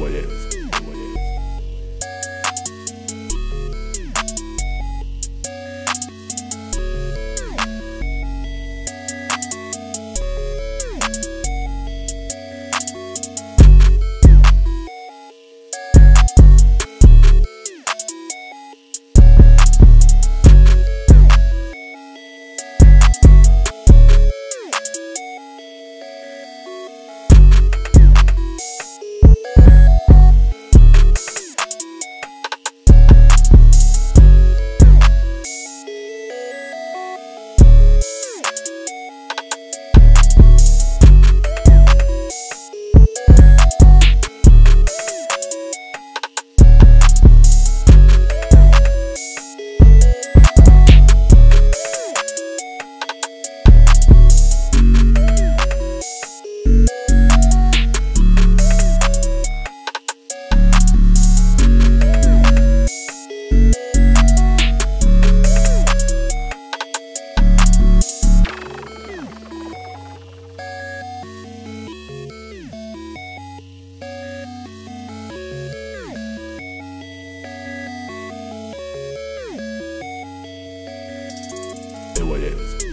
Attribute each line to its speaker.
Speaker 1: Voyage. the it is.